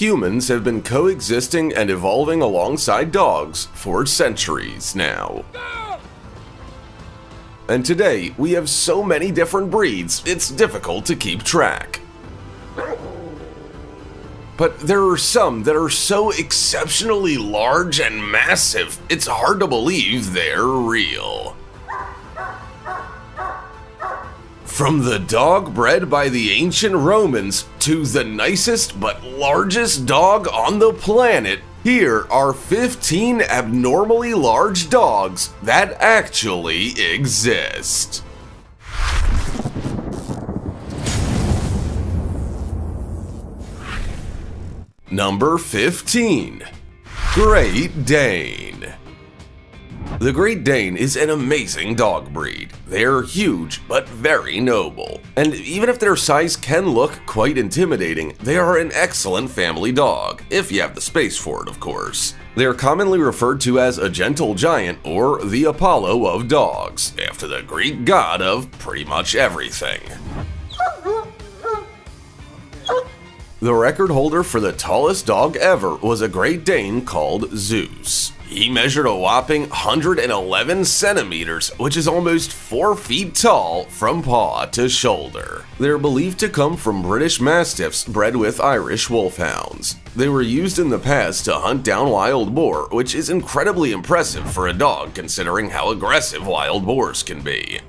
humans have been coexisting and evolving alongside dogs for centuries now. And today, we have so many different breeds, it's difficult to keep track. But there are some that are so exceptionally large and massive, it's hard to believe they're real. From the dog bred by the ancient Romans to the nicest but largest dog on the planet, here are 15 abnormally large dogs that actually exist. Number 15 Great Dane the Great Dane is an amazing dog breed. They're huge, but very noble. And even if their size can look quite intimidating, they are an excellent family dog, if you have the space for it, of course. They are commonly referred to as a gentle giant or the Apollo of dogs, after the Greek god of pretty much everything. The record holder for the tallest dog ever was a Great Dane called Zeus. He measured a whopping 111 centimeters, which is almost 4 feet tall from paw to shoulder. They're believed to come from British Mastiffs bred with Irish Wolfhounds. They were used in the past to hunt down wild boar, which is incredibly impressive for a dog considering how aggressive wild boars can be.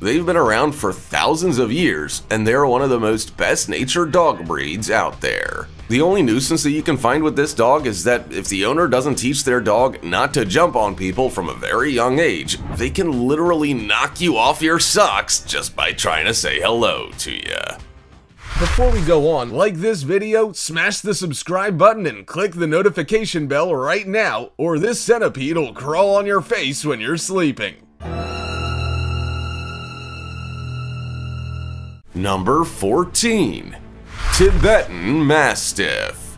They've been around for thousands of years, and they're one of the most best-natured dog breeds out there. The only nuisance that you can find with this dog is that if the owner doesn't teach their dog not to jump on people from a very young age, they can literally knock you off your socks just by trying to say hello to you. Before we go on, like this video, smash the subscribe button and click the notification bell right now, or this centipede will crawl on your face when you're sleeping. Number 14 Tibetan Mastiff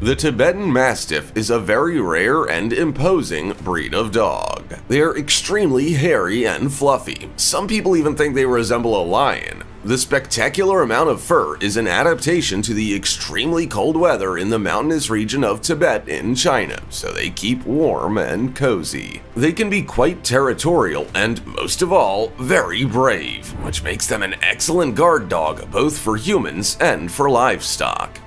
The Tibetan Mastiff is a very rare and imposing breed of dog. They are extremely hairy and fluffy. Some people even think they resemble a lion. The spectacular amount of fur is an adaptation to the extremely cold weather in the mountainous region of Tibet in China, so they keep warm and cozy. They can be quite territorial and, most of all, very brave, which makes them an excellent guard dog both for humans and for livestock.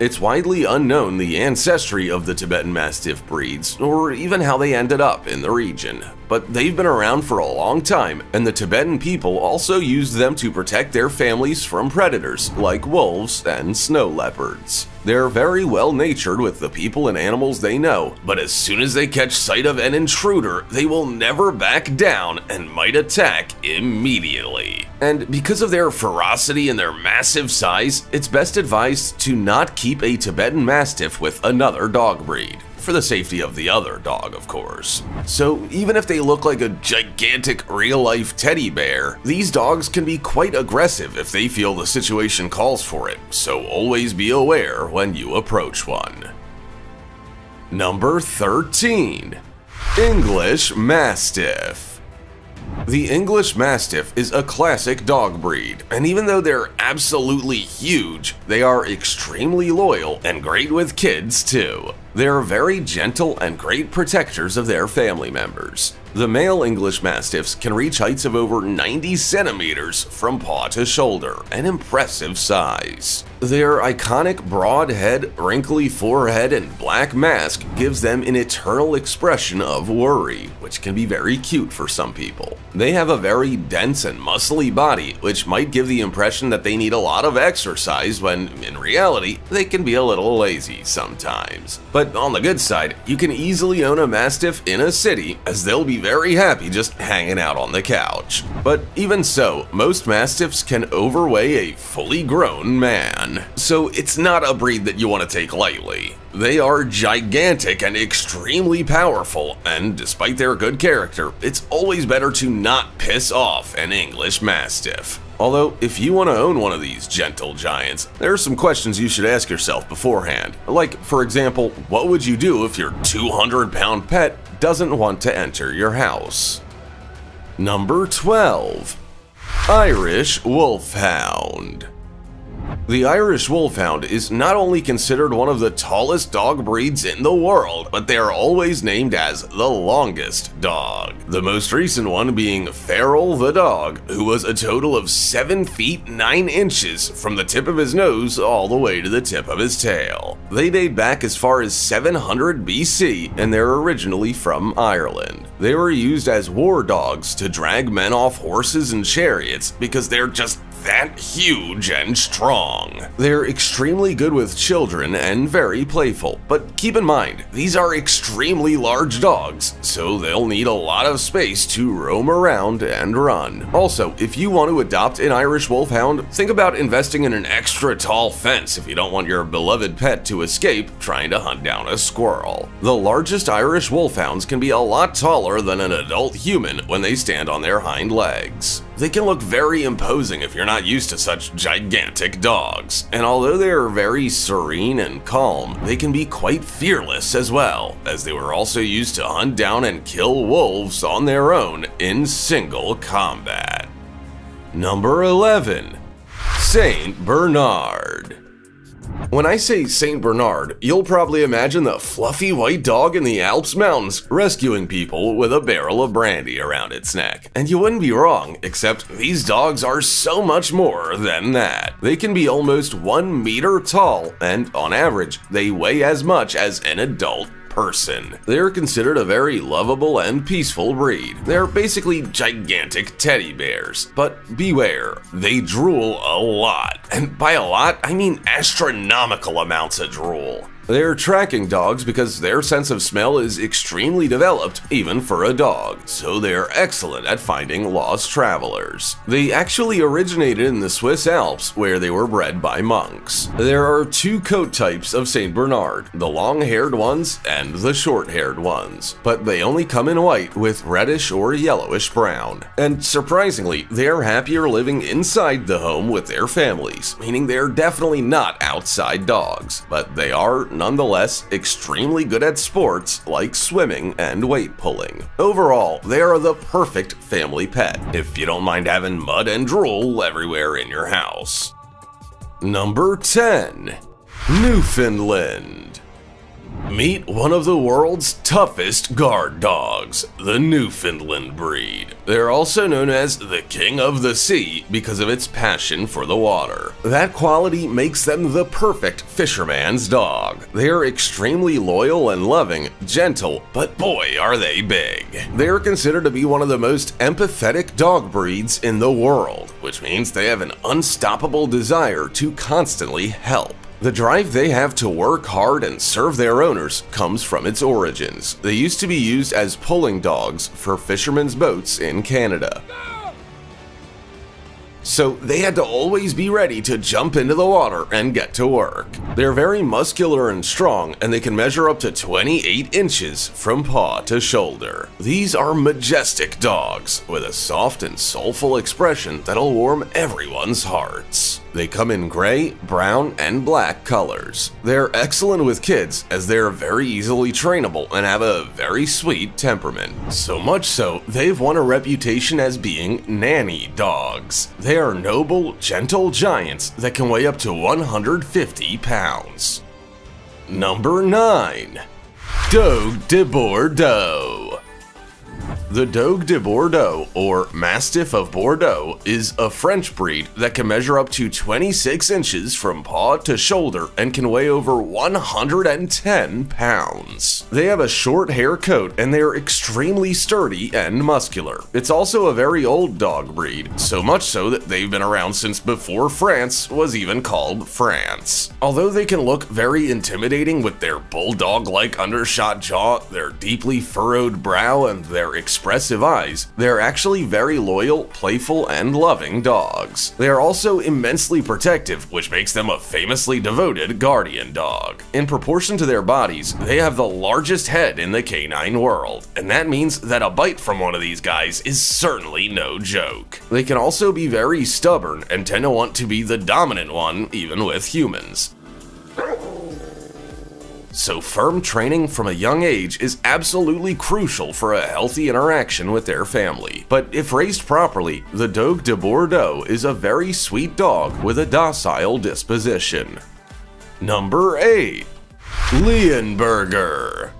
It's widely unknown the ancestry of the Tibetan Mastiff breeds, or even how they ended up in the region, but they've been around for a long time, and the Tibetan people also used them to protect their families from predators like wolves and snow leopards. They're very well natured with the people and animals they know, but as soon as they catch sight of an intruder, they will never back down and might attack immediately. And because of their ferocity and their massive size, it's best advised to not keep a Tibetan Mastiff with another dog breed for the safety of the other dog, of course. So even if they look like a gigantic real-life teddy bear, these dogs can be quite aggressive if they feel the situation calls for it, so always be aware when you approach one. Number 13. English Mastiff the English Mastiff is a classic dog breed, and even though they're absolutely huge, they are extremely loyal and great with kids too. They're very gentle and great protectors of their family members. The male English Mastiffs can reach heights of over 90 centimeters from paw to shoulder, an impressive size. Their iconic broad head, wrinkly forehead, and black mask gives them an eternal expression of worry, which can be very cute for some people. They have a very dense and muscly body, which might give the impression that they need a lot of exercise when, in reality, they can be a little lazy sometimes. But on the good side, you can easily own a Mastiff in a city, as they'll be very happy just hanging out on the couch. But even so, most Mastiffs can overweigh a fully grown man. So it's not a breed that you want to take lightly. They are gigantic and extremely powerful, and despite their good character, it's always better to not piss off an English Mastiff. Although, if you want to own one of these gentle giants, there are some questions you should ask yourself beforehand. Like, for example, what would you do if your 200 pound pet doesn't want to enter your house? Number 12. Irish Wolfhound the Irish Wolfhound is not only considered one of the tallest dog breeds in the world, but they are always named as the longest dog. The most recent one being Feral the dog, who was a total of 7 feet 9 inches from the tip of his nose all the way to the tip of his tail. They date back as far as 700 BC and they're originally from Ireland. They were used as war dogs to drag men off horses and chariots because they're just that huge and strong. They're extremely good with children and very playful, but keep in mind, these are extremely large dogs, so they'll need a lot of space to roam around and run. Also, if you want to adopt an Irish Wolfhound, think about investing in an extra tall fence if you don't want your beloved pet to escape trying to hunt down a squirrel. The largest Irish Wolfhounds can be a lot taller than an adult human when they stand on their hind legs. They can look very imposing if you're not used to such gigantic dogs, and although they are very serene and calm, they can be quite fearless as well, as they were also used to hunt down and kill wolves on their own in single combat. Number 11. Saint Bernard when I say St. Bernard, you'll probably imagine the fluffy white dog in the Alps Mountains rescuing people with a barrel of brandy around its neck. And you wouldn't be wrong, except these dogs are so much more than that. They can be almost one meter tall, and on average, they weigh as much as an adult person. They're considered a very lovable and peaceful breed. They're basically gigantic teddy bears. But beware, they drool a lot. And by a lot, I mean astronomical amounts of drool. They're tracking dogs because their sense of smell is extremely developed, even for a dog, so they're excellent at finding lost travelers. They actually originated in the Swiss Alps, where they were bred by monks. There are two coat types of St. Bernard, the long-haired ones and the short-haired ones, but they only come in white with reddish or yellowish brown. And surprisingly, they're happier living inside the home with their families, meaning they're definitely not outside dogs, but they are nonetheless extremely good at sports like swimming and weight pulling. Overall, they are the perfect family pet, if you don't mind having mud and drool everywhere in your house. Number 10. Newfoundland Meet one of the world's toughest guard dogs, the Newfoundland breed. They're also known as the King of the Sea because of its passion for the water. That quality makes them the perfect fisherman's dog. They're extremely loyal and loving, gentle, but boy are they big. They're considered to be one of the most empathetic dog breeds in the world, which means they have an unstoppable desire to constantly help. The drive they have to work hard and serve their owners comes from its origins. They used to be used as pulling dogs for fishermen's boats in Canada so they had to always be ready to jump into the water and get to work. They're very muscular and strong, and they can measure up to 28 inches from paw to shoulder. These are majestic dogs with a soft and soulful expression that'll warm everyone's hearts. They come in gray, brown, and black colors. They're excellent with kids as they're very easily trainable and have a very sweet temperament. So much so, they've won a reputation as being nanny dogs. They they are noble, gentle giants that can weigh up to 150 pounds. Number 9. Dogue de Bordeaux the Dogue de Bordeaux, or Mastiff of Bordeaux, is a French breed that can measure up to 26 inches from paw to shoulder and can weigh over 110 pounds. They have a short hair coat and they are extremely sturdy and muscular. It's also a very old dog breed, so much so that they've been around since before France was even called France. Although they can look very intimidating with their bulldog-like undershot jaw, their deeply furrowed brow, and their expressive eyes, they're actually very loyal, playful, and loving dogs. They are also immensely protective, which makes them a famously devoted guardian dog. In proportion to their bodies, they have the largest head in the canine world, and that means that a bite from one of these guys is certainly no joke. They can also be very stubborn and tend to want to be the dominant one even with humans. So firm training from a young age is absolutely crucial for a healthy interaction with their family. But if raised properly, the Dogue de Bordeaux is a very sweet dog with a docile disposition. Number 8. Leonberger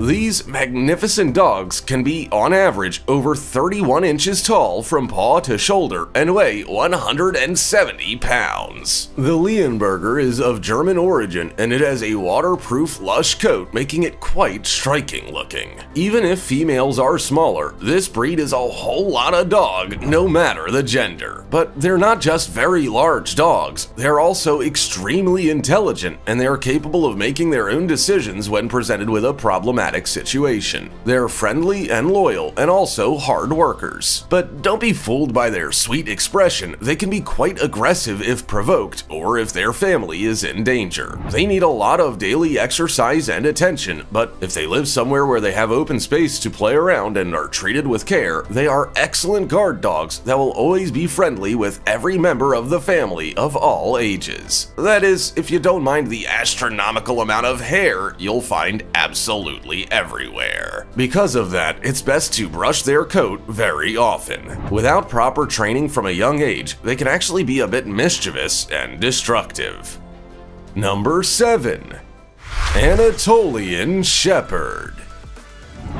these magnificent dogs can be, on average, over 31 inches tall from paw to shoulder and weigh 170 pounds. The Leonberger is of German origin and it has a waterproof lush coat making it quite striking looking. Even if females are smaller, this breed is a whole lot of dog no matter the gender. But they're not just very large dogs, they're also extremely intelligent and they are capable of making their own decisions when presented with a problematic problematic situation. They're friendly and loyal, and also hard workers. But don't be fooled by their sweet expression, they can be quite aggressive if provoked, or if their family is in danger. They need a lot of daily exercise and attention, but if they live somewhere where they have open space to play around and are treated with care, they are excellent guard dogs that will always be friendly with every member of the family of all ages. That is, if you don't mind the astronomical amount of hair you'll find absolutely everywhere. Because of that, it's best to brush their coat very often. Without proper training from a young age, they can actually be a bit mischievous and destructive. Number 7. Anatolian Shepherd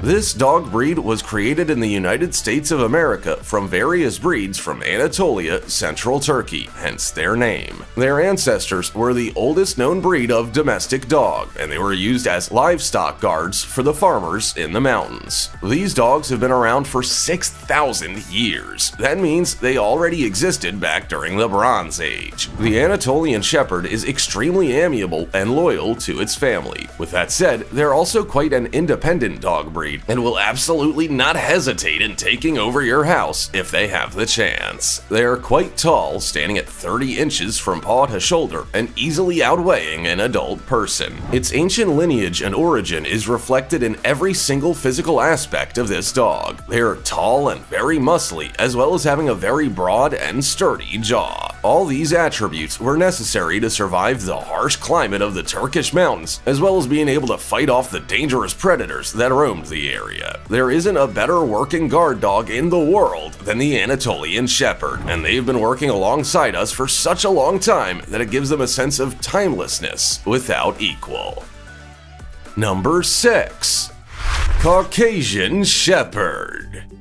this dog breed was created in the United States of America from various breeds from Anatolia, central Turkey, hence their name. Their ancestors were the oldest known breed of domestic dog, and they were used as livestock guards for the farmers in the mountains. These dogs have been around for 6,000 years. That means they already existed back during the Bronze Age. The Anatolian Shepherd is extremely amiable and loyal to its family. With that said, they're also quite an independent dog breed breed and will absolutely not hesitate in taking over your house if they have the chance. They are quite tall, standing at 30 inches from paw to shoulder and easily outweighing an adult person. Its ancient lineage and origin is reflected in every single physical aspect of this dog. They are tall and very muscly, as well as having a very broad and sturdy jaw. All these attributes were necessary to survive the harsh climate of the Turkish mountains, as well as being able to fight off the dangerous predators that roamed the area. There isn't a better working guard dog in the world than the Anatolian Shepherd, and they've been working alongside us for such a long time that it gives them a sense of timelessness without equal. Number 6. Caucasian Shepherd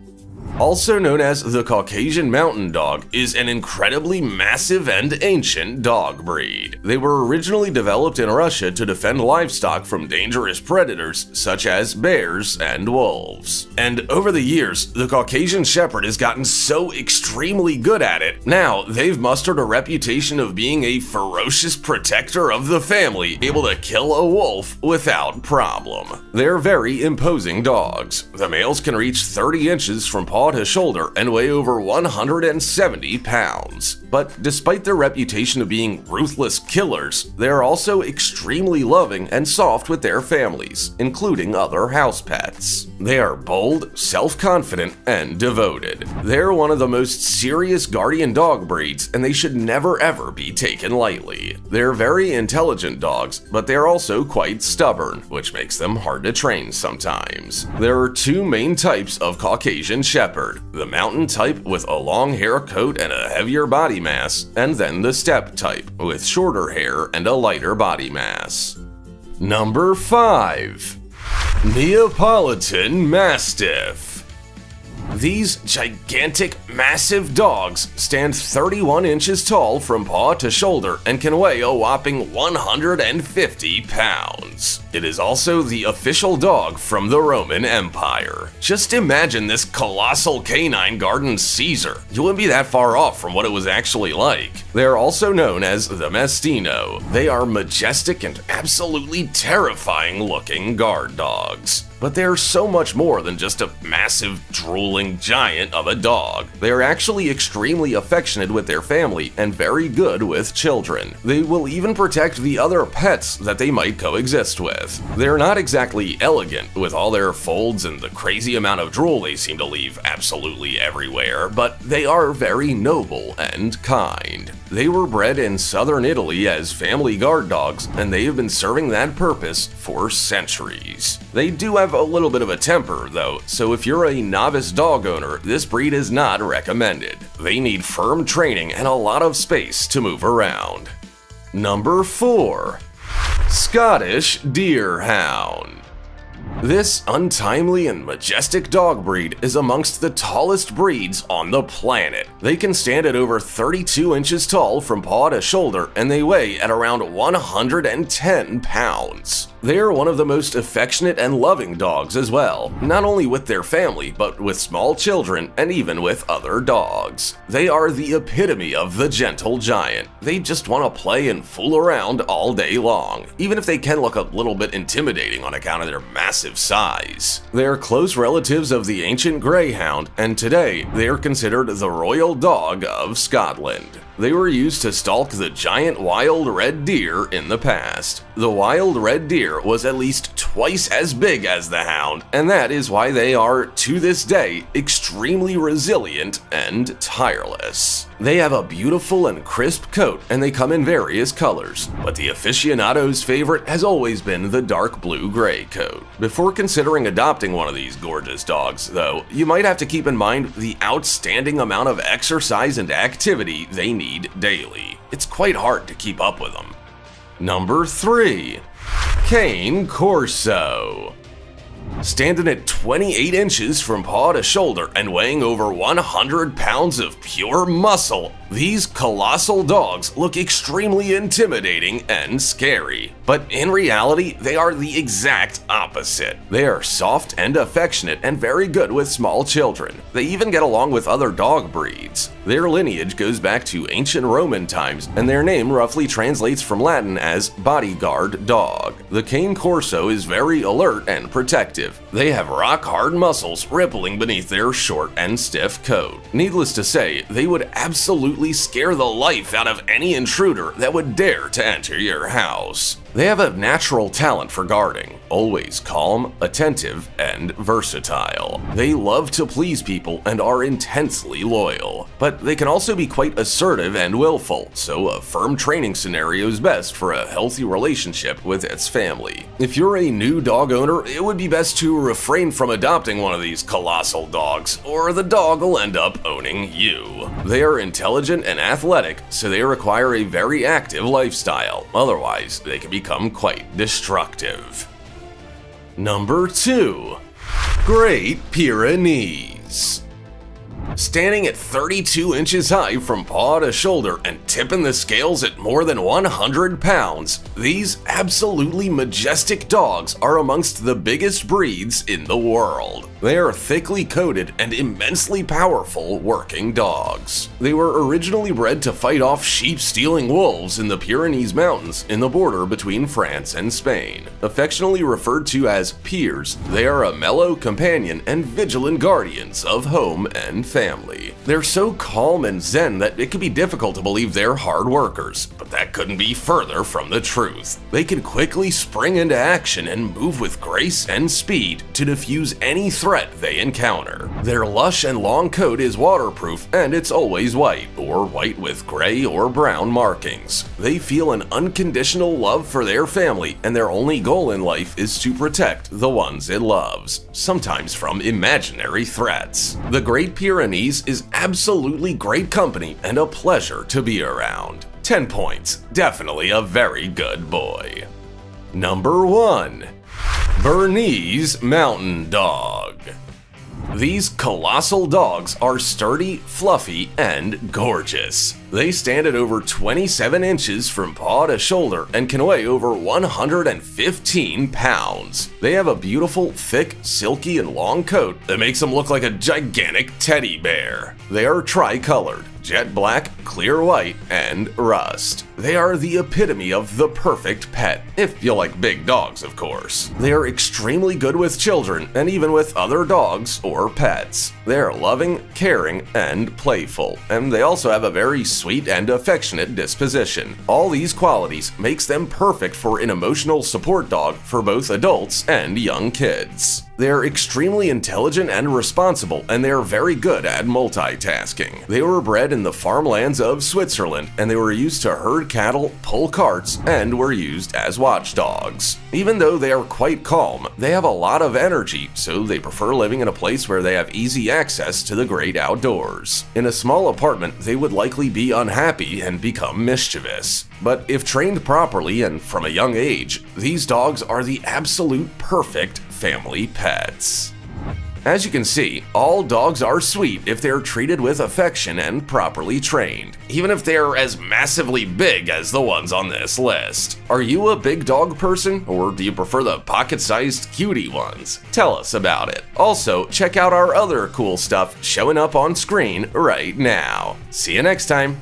also known as the Caucasian Mountain Dog, is an incredibly massive and ancient dog breed. They were originally developed in Russia to defend livestock from dangerous predators such as bears and wolves. And over the years, the Caucasian Shepherd has gotten so extremely good at it, now they've mustered a reputation of being a ferocious protector of the family, able to kill a wolf without problem. They're very imposing dogs. The males can reach 30 inches from paw his shoulder and weigh over 170 pounds. But despite their reputation of being ruthless killers, they are also extremely loving and soft with their families, including other house pets. They are bold, self-confident, and devoted. They're one of the most serious guardian dog breeds, and they should never ever be taken lightly. They're very intelligent dogs, but they're also quite stubborn, which makes them hard to train sometimes. There are two main types of Caucasian The mountain type with a long hair coat and a heavier body mass, and then the steppe type with shorter hair and a lighter body mass. Number 5. Neapolitan Mastiff these gigantic, massive dogs stand 31 inches tall from paw to shoulder and can weigh a whopping 150 pounds. It is also the official dog from the Roman Empire. Just imagine this colossal canine guarding Caesar. You wouldn't be that far off from what it was actually like. They are also known as the Mastino. They are majestic and absolutely terrifying looking guard dogs. But they're so much more than just a massive, drooling giant of a dog. They are actually extremely affectionate with their family and very good with children. They will even protect the other pets that they might coexist with. They're not exactly elegant with all their folds and the crazy amount of drool they seem to leave absolutely everywhere, but they are very noble and kind. They were bred in southern Italy as family guard dogs, and they have been serving that purpose for centuries. They do have a little bit of a temper, though, so if you're a novice dog owner, this breed is not recommended. They need firm training and a lot of space to move around. Number 4. Scottish Deerhound this untimely and majestic dog breed is amongst the tallest breeds on the planet. They can stand at over 32 inches tall from paw to shoulder and they weigh at around 110 pounds. They are one of the most affectionate and loving dogs as well, not only with their family, but with small children and even with other dogs. They are the epitome of the gentle giant. They just want to play and fool around all day long, even if they can look a little bit intimidating on account of their massive size. They are close relatives of the ancient greyhound, and today they are considered the royal dog of Scotland. They were used to stalk the giant wild red deer in the past. The wild red deer was at least twice as big as the hound, and that is why they are, to this day, extremely resilient and tireless. They have a beautiful and crisp coat, and they come in various colors, but the aficionado's favorite has always been the dark blue-gray coat. Before considering adopting one of these gorgeous dogs, though, you might have to keep in mind the outstanding amount of exercise and activity they need daily. It's quite hard to keep up with them. Number 3. Cane Corso Standing at 28 inches from paw to shoulder and weighing over 100 pounds of pure muscle, these colossal dogs look extremely intimidating and scary. But in reality, they are the exact opposite. They are soft and affectionate and very good with small children. They even get along with other dog breeds. Their lineage goes back to ancient Roman times, and their name roughly translates from Latin as bodyguard dog. The cane corso is very alert and protective. They have rock-hard muscles rippling beneath their short and stiff coat. Needless to say, they would absolutely scare the life out of any intruder that would dare to enter your house. They have a natural talent for guarding, always calm, attentive, and versatile. They love to please people and are intensely loyal, but they can also be quite assertive and willful, so a firm training scenario is best for a healthy relationship with its family. If you're a new dog owner, it would be best to refrain from adopting one of these colossal dogs, or the dog will end up owning you. They are intelligent and athletic, so they require a very active lifestyle, otherwise they can be become quite destructive. Number 2. Great Pyrenees Standing at 32 inches high from paw to shoulder and tipping the scales at more than 100 pounds, these absolutely majestic dogs are amongst the biggest breeds in the world. They are thickly coated and immensely powerful working dogs. They were originally bred to fight off sheep-stealing wolves in the Pyrenees Mountains in the border between France and Spain. Affectionately referred to as Pyrs, they are a mellow companion and vigilant guardians of home and family. They're so calm and zen that it can be difficult to believe they're hard workers, but that couldn't be further from the truth. They can quickly spring into action and move with grace and speed to defuse any threat threat they encounter. Their lush and long coat is waterproof and it's always white, or white with gray or brown markings. They feel an unconditional love for their family and their only goal in life is to protect the ones it loves, sometimes from imaginary threats. The Great Pyrenees is absolutely great company and a pleasure to be around. 10 points, definitely a very good boy. Number 1. Bernese Mountain Dog these colossal dogs are sturdy, fluffy, and gorgeous. They stand at over 27 inches from paw to shoulder and can weigh over 115 pounds. They have a beautiful, thick, silky, and long coat that makes them look like a gigantic teddy bear. They are tricolored, jet black, clear white, and rust. They are the epitome of the perfect pet, if you like big dogs, of course. They are extremely good with children and even with other dogs or pets. They are loving, caring, and playful, and they also have a very sweet and affectionate disposition. All these qualities makes them perfect for an emotional support dog for both adults and young kids. They are extremely intelligent and responsible, and they are very good at multitasking. They were bred in the farmlands of Switzerland, and they were used to herd cattle, pull carts, and were used as watchdogs. Even though they are quite calm, they have a lot of energy, so they prefer living in a place where they have easy access to the great outdoors. In a small apartment, they would likely be unhappy and become mischievous. But if trained properly and from a young age, these dogs are the absolute perfect family pets. As you can see, all dogs are sweet if they're treated with affection and properly trained, even if they're as massively big as the ones on this list. Are you a big dog person, or do you prefer the pocket-sized cutie ones? Tell us about it. Also, check out our other cool stuff showing up on screen right now. See you next time!